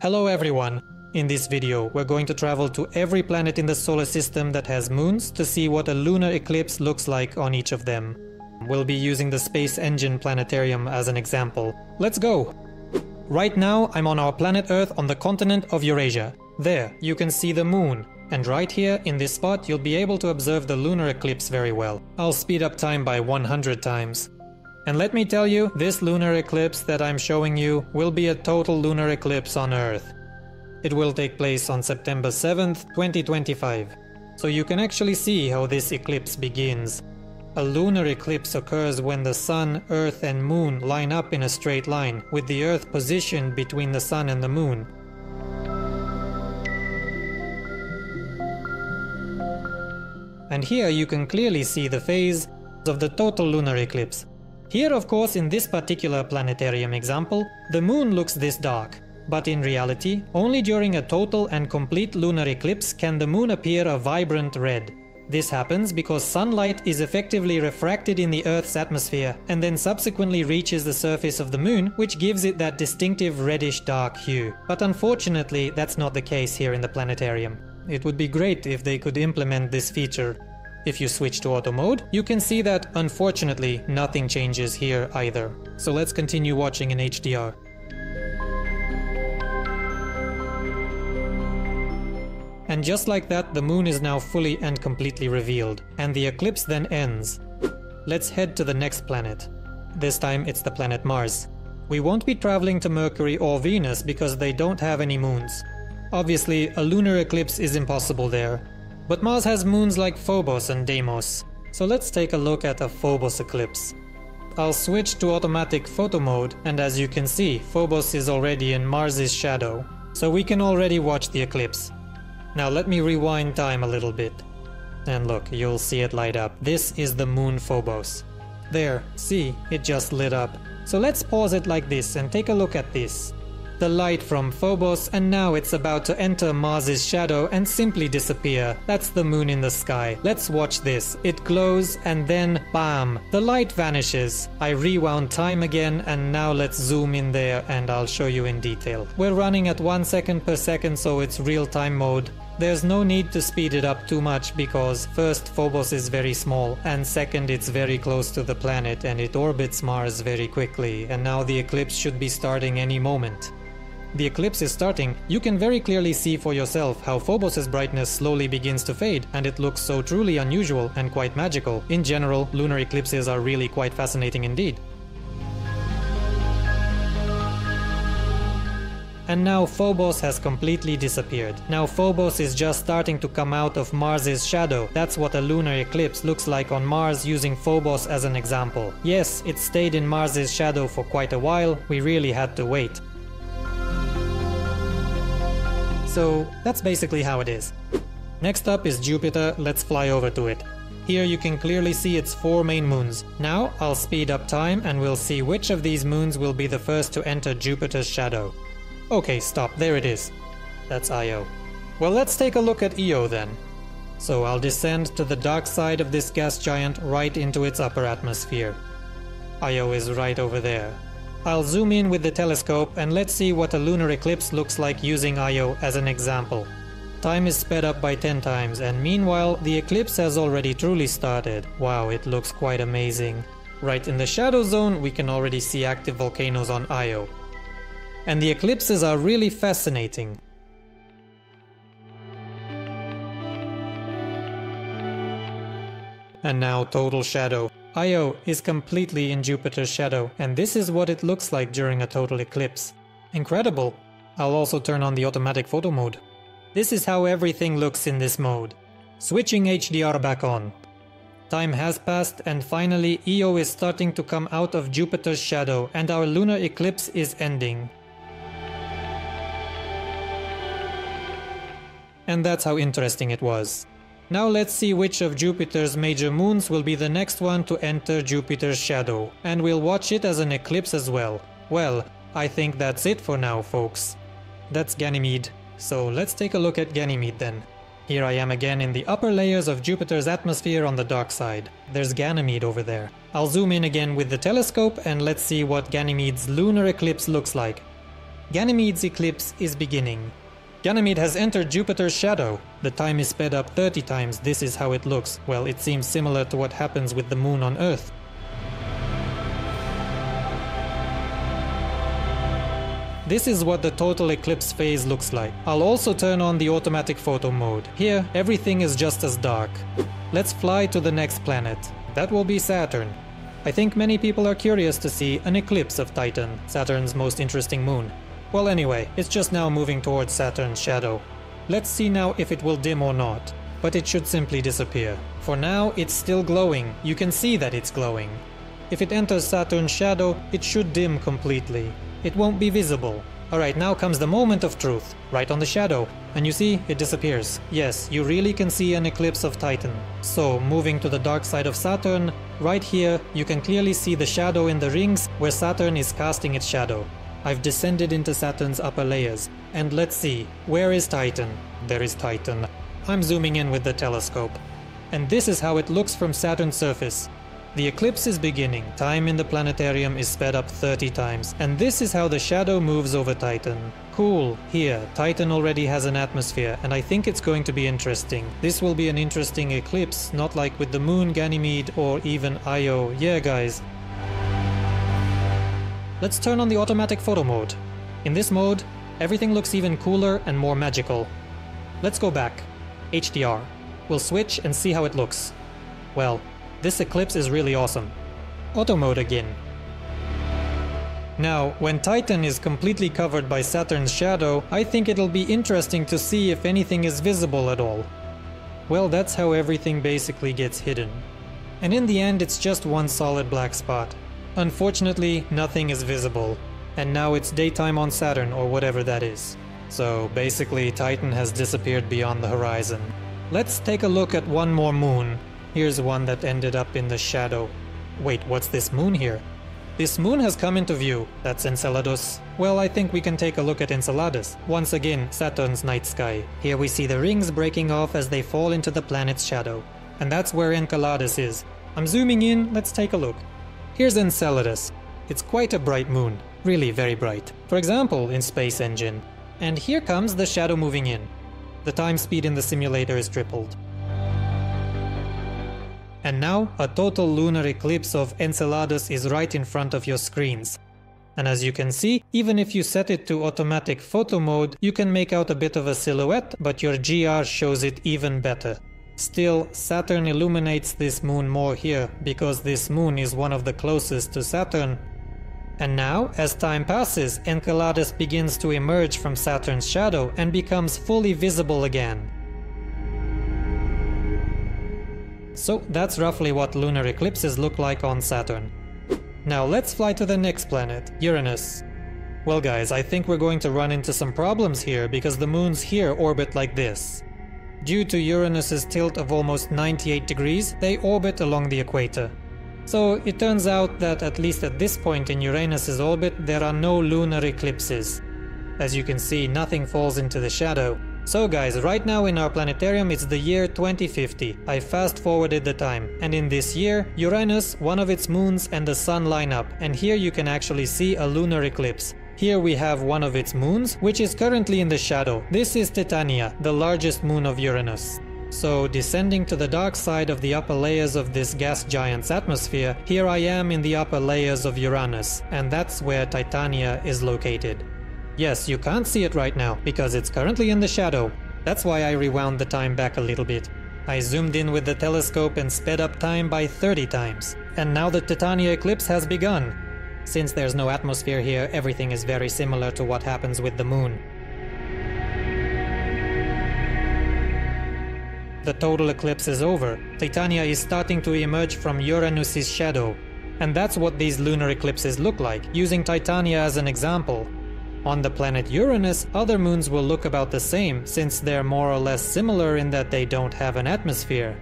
Hello everyone! In this video, we're going to travel to every planet in the solar system that has moons to see what a lunar eclipse looks like on each of them. We'll be using the Space Engine Planetarium as an example. Let's go! Right now, I'm on our planet Earth on the continent of Eurasia. There, you can see the moon. And right here, in this spot, you'll be able to observe the lunar eclipse very well. I'll speed up time by 100 times. And let me tell you, this lunar eclipse that I'm showing you will be a total lunar eclipse on Earth. It will take place on September 7th, 2025. So you can actually see how this eclipse begins. A lunar eclipse occurs when the Sun, Earth, and Moon line up in a straight line, with the Earth positioned between the Sun and the Moon. And here you can clearly see the phase of the total lunar eclipse. Here, of course, in this particular planetarium example, the Moon looks this dark, but in reality, only during a total and complete lunar eclipse can the moon appear a vibrant red. This happens because sunlight is effectively refracted in the Earth's atmosphere and then subsequently reaches the surface of the moon, which gives it that distinctive reddish dark hue. But unfortunately, that's not the case here in the planetarium. It would be great if they could implement this feature. If you switch to auto mode, you can see that unfortunately nothing changes here either. So let's continue watching in HDR. And just like that, the moon is now fully and completely revealed, and the eclipse then ends. Let's head to the next planet. This time it's the planet Mars. We won't be traveling to Mercury or Venus because they don't have any moons. Obviously, a lunar eclipse is impossible there. But Mars has moons like Phobos and Deimos. So let's take a look at a Phobos eclipse. I'll switch to automatic photo mode and as you can see, Phobos is already in Mars's shadow. So we can already watch the eclipse. Now let me rewind time a little bit. And look, you'll see it light up. This is the moon Phobos. There, see, it just lit up. So let's pause it like this and take a look at this. The light from Phobos and now it's about to enter Mars's shadow and simply disappear. That's the moon in the sky. Let's watch this. It glows and then bam, the light vanishes. I rewound time again and now let's zoom in there and I'll show you in detail. We're running at 1 second per second so it's real time mode. There's no need to speed it up too much because first Phobos is very small and second it's very close to the planet and it orbits Mars very quickly and now the eclipse should be starting any moment. The eclipse is starting, you can very clearly see for yourself how Phobos' brightness slowly begins to fade and it looks so truly unusual and quite magical. In general, lunar eclipses are really quite fascinating indeed. And now Phobos has completely disappeared. Now Phobos is just starting to come out of Mars's shadow. That's what a lunar eclipse looks like on Mars using Phobos as an example. Yes, it stayed in Mars's shadow for quite a while, we really had to wait. So that's basically how it is. Next up is Jupiter, let's fly over to it. Here you can clearly see its four main moons. Now I'll speed up time and we'll see which of these moons will be the first to enter Jupiter's shadow. Okay, stop, there it is. That's Io. Well, let's take a look at Io then. So I'll descend to the dark side of this gas giant right into its upper atmosphere. Io is right over there. I'll zoom in with the telescope and let's see what a lunar eclipse looks like using Io as an example. Time is sped up by 10 times and meanwhile the eclipse has already truly started. Wow, it looks quite amazing. Right in the shadow zone we can already see active volcanoes on Io and the eclipses are really fascinating. And now total shadow. Io is completely in Jupiter's shadow, and this is what it looks like during a total eclipse. Incredible! I'll also turn on the automatic photo mode. This is how everything looks in this mode. Switching HDR back on. Time has passed and finally Io is starting to come out of Jupiter's shadow and our lunar eclipse is ending. and that's how interesting it was. Now let's see which of Jupiter's major moons will be the next one to enter Jupiter's shadow, and we'll watch it as an eclipse as well. Well, I think that's it for now, folks. That's Ganymede, so let's take a look at Ganymede then. Here I am again in the upper layers of Jupiter's atmosphere on the dark side. There's Ganymede over there. I'll zoom in again with the telescope and let's see what Ganymede's lunar eclipse looks like. Ganymede's eclipse is beginning. Ganymede has entered Jupiter's shadow. The time is sped up 30 times. This is how it looks. Well, it seems similar to what happens with the moon on Earth. This is what the total eclipse phase looks like. I'll also turn on the automatic photo mode. Here, everything is just as dark. Let's fly to the next planet. That will be Saturn. I think many people are curious to see an eclipse of Titan, Saturn's most interesting moon. Well anyway, it's just now moving towards Saturn's shadow. Let's see now if it will dim or not. But it should simply disappear. For now, it's still glowing. You can see that it's glowing. If it enters Saturn's shadow, it should dim completely it won't be visible. Alright, now comes the moment of truth, right on the shadow. And you see, it disappears. Yes, you really can see an eclipse of Titan. So, moving to the dark side of Saturn, right here, you can clearly see the shadow in the rings where Saturn is casting its shadow. I've descended into Saturn's upper layers. And let's see, where is Titan? There is Titan. I'm zooming in with the telescope. And this is how it looks from Saturn's surface. The eclipse is beginning, time in the planetarium is sped up 30 times, and this is how the shadow moves over Titan. Cool, here, Titan already has an atmosphere, and I think it's going to be interesting. This will be an interesting eclipse, not like with the moon, Ganymede, or even Io. Yeah guys. Let's turn on the automatic photo mode. In this mode, everything looks even cooler and more magical. Let's go back. HDR. We'll switch and see how it looks. Well, this eclipse is really awesome. Auto mode again. Now, when Titan is completely covered by Saturn's shadow, I think it'll be interesting to see if anything is visible at all. Well, that's how everything basically gets hidden. And in the end, it's just one solid black spot. Unfortunately, nothing is visible. And now it's daytime on Saturn, or whatever that is. So basically, Titan has disappeared beyond the horizon. Let's take a look at one more moon, Here's one that ended up in the shadow. Wait, what's this moon here? This moon has come into view. That's Enceladus. Well, I think we can take a look at Enceladus. Once again, Saturn's night sky. Here we see the rings breaking off as they fall into the planet's shadow. And that's where Enceladus is. I'm zooming in, let's take a look. Here's Enceladus. It's quite a bright moon. Really very bright. For example, in Space Engine. And here comes the shadow moving in. The time speed in the simulator is tripled. And now a total lunar eclipse of Enceladus is right in front of your screens. And as you can see, even if you set it to automatic photo mode, you can make out a bit of a silhouette, but your GR shows it even better. Still, Saturn illuminates this moon more here, because this moon is one of the closest to Saturn. And now, as time passes, Enceladus begins to emerge from Saturn's shadow and becomes fully visible again. So that's roughly what lunar eclipses look like on Saturn. Now let's fly to the next planet, Uranus. Well guys, I think we're going to run into some problems here because the moons here orbit like this. Due to Uranus's tilt of almost 98 degrees, they orbit along the equator. So it turns out that at least at this point in Uranus's orbit, there are no lunar eclipses. As you can see, nothing falls into the shadow. So guys, right now in our planetarium it's the year 2050. I fast forwarded the time. And in this year, Uranus, one of its moons and the sun line up. And here you can actually see a lunar eclipse. Here we have one of its moons, which is currently in the shadow. This is Titania, the largest moon of Uranus. So, descending to the dark side of the upper layers of this gas giant's atmosphere, here I am in the upper layers of Uranus, and that's where Titania is located. Yes, you can't see it right now, because it's currently in the shadow. That's why I rewound the time back a little bit. I zoomed in with the telescope and sped up time by 30 times. And now the Titania eclipse has begun. Since there's no atmosphere here, everything is very similar to what happens with the moon. The total eclipse is over. Titania is starting to emerge from Uranus's shadow. And that's what these lunar eclipses look like, using Titania as an example. On the planet Uranus, other moons will look about the same, since they're more or less similar in that they don't have an atmosphere.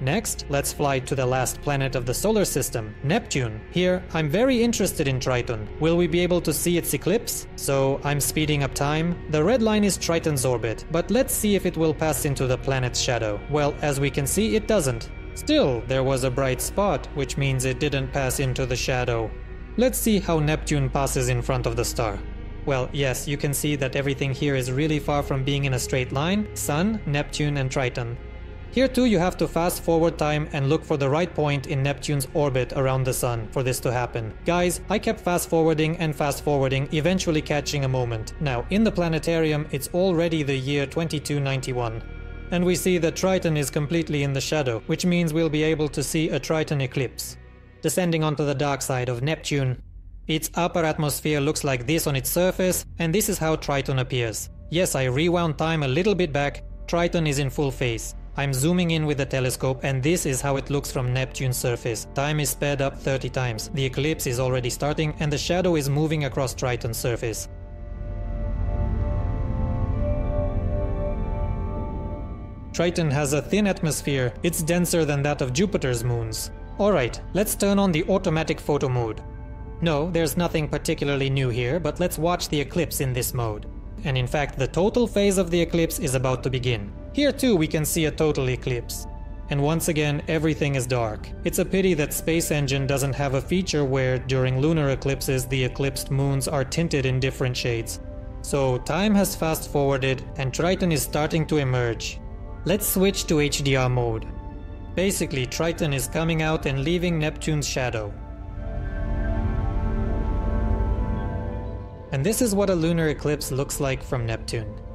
Next, let's fly to the last planet of the solar system, Neptune. Here, I'm very interested in Triton. Will we be able to see its eclipse? So, I'm speeding up time. The red line is Triton's orbit, but let's see if it will pass into the planet's shadow. Well, as we can see, it doesn't. Still, there was a bright spot, which means it didn't pass into the shadow. Let's see how Neptune passes in front of the star. Well, yes, you can see that everything here is really far from being in a straight line, Sun, Neptune and Triton. Here too you have to fast forward time and look for the right point in Neptune's orbit around the Sun for this to happen. Guys, I kept fast forwarding and fast forwarding, eventually catching a moment. Now, in the planetarium, it's already the year 2291. And we see that Triton is completely in the shadow, which means we'll be able to see a Triton eclipse. Descending onto the dark side of Neptune, its upper atmosphere looks like this on its surface, and this is how Triton appears. Yes, I rewound time a little bit back, Triton is in full phase. I'm zooming in with the telescope and this is how it looks from Neptune's surface. Time is sped up 30 times. The eclipse is already starting and the shadow is moving across Triton's surface. Triton has a thin atmosphere, it's denser than that of Jupiter's moons. Alright, let's turn on the automatic photo mode. No, there's nothing particularly new here, but let's watch the eclipse in this mode. And in fact, the total phase of the eclipse is about to begin. Here too we can see a total eclipse. And once again, everything is dark. It's a pity that Space Engine doesn't have a feature where, during lunar eclipses, the eclipsed moons are tinted in different shades. So time has fast forwarded and Triton is starting to emerge. Let's switch to HDR mode. Basically, Triton is coming out and leaving Neptune's shadow. And this is what a lunar eclipse looks like from Neptune.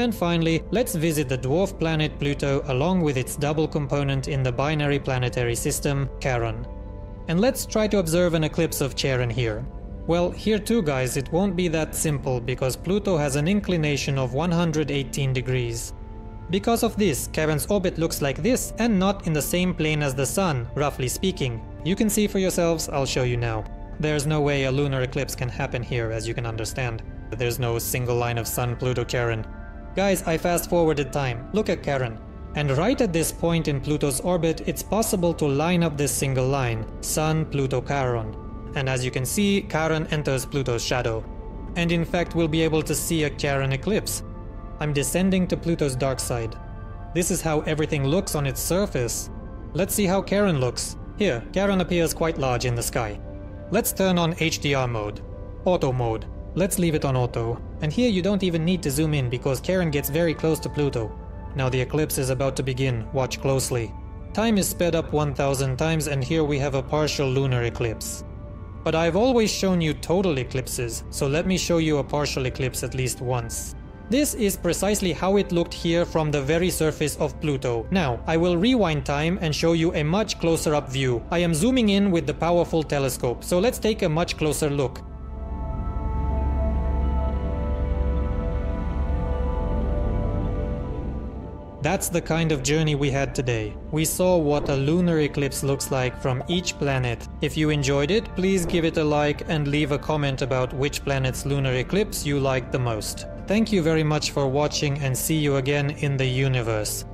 And finally, let's visit the dwarf planet Pluto along with its double component in the binary planetary system, Charon. And let's try to observe an eclipse of Charon here. Well, here too guys, it won't be that simple because Pluto has an inclination of 118 degrees. Because of this, Charon's orbit looks like this and not in the same plane as the Sun, roughly speaking. You can see for yourselves, I'll show you now. There's no way a lunar eclipse can happen here, as you can understand. There's no single line of Sun, Pluto, Charon. Guys, I fast forwarded time. Look at Charon. And right at this point in Pluto's orbit, it's possible to line up this single line, Sun, Pluto, Charon. And as you can see, Charon enters Pluto's shadow. And in fact, we'll be able to see a Charon eclipse. I'm descending to Pluto's dark side. This is how everything looks on its surface. Let's see how Charon looks. Here, Charon appears quite large in the sky. Let's turn on HDR mode. Auto mode. Let's leave it on auto. And here you don't even need to zoom in because Charon gets very close to Pluto. Now the eclipse is about to begin, watch closely. Time is sped up 1000 times and here we have a partial lunar eclipse. But I've always shown you total eclipses, so let me show you a partial eclipse at least once. This is precisely how it looked here from the very surface of Pluto. Now, I will rewind time and show you a much closer up view. I am zooming in with the powerful telescope, so let's take a much closer look. That's the kind of journey we had today. We saw what a lunar eclipse looks like from each planet. If you enjoyed it, please give it a like and leave a comment about which planet's lunar eclipse you liked the most. Thank you very much for watching and see you again in the universe.